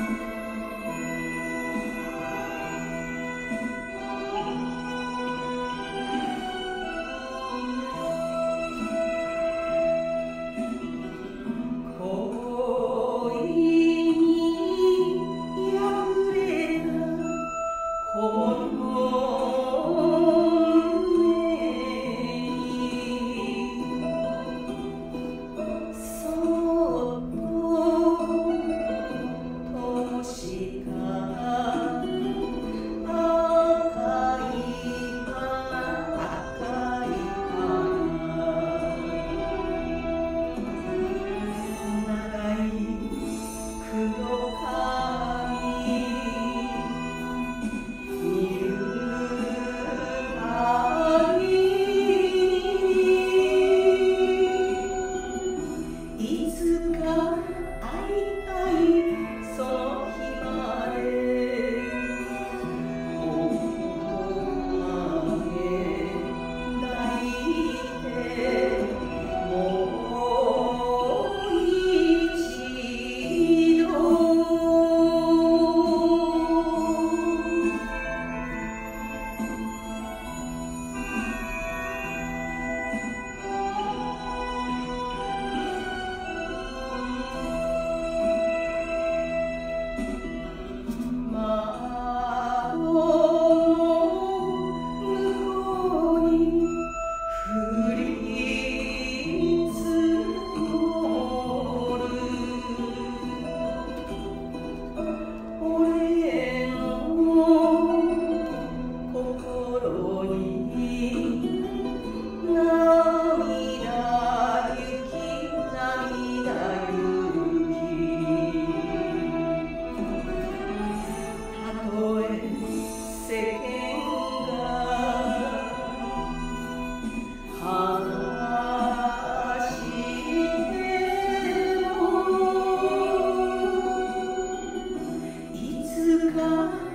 Bye. love.